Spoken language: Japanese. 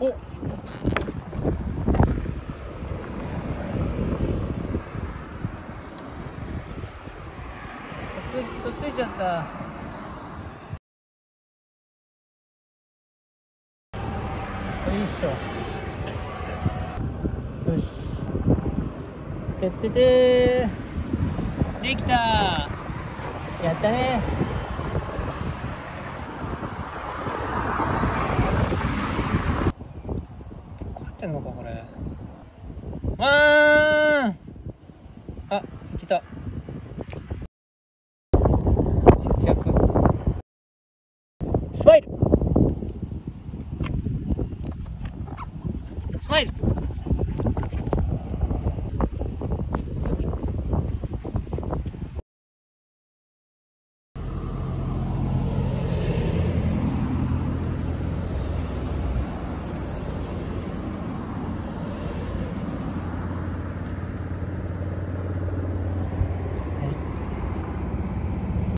お。つつついちゃった。よいしょ。よし。てっててできたやったねってんのかこれ。わーあ来た。節約。スマイル。スマイル。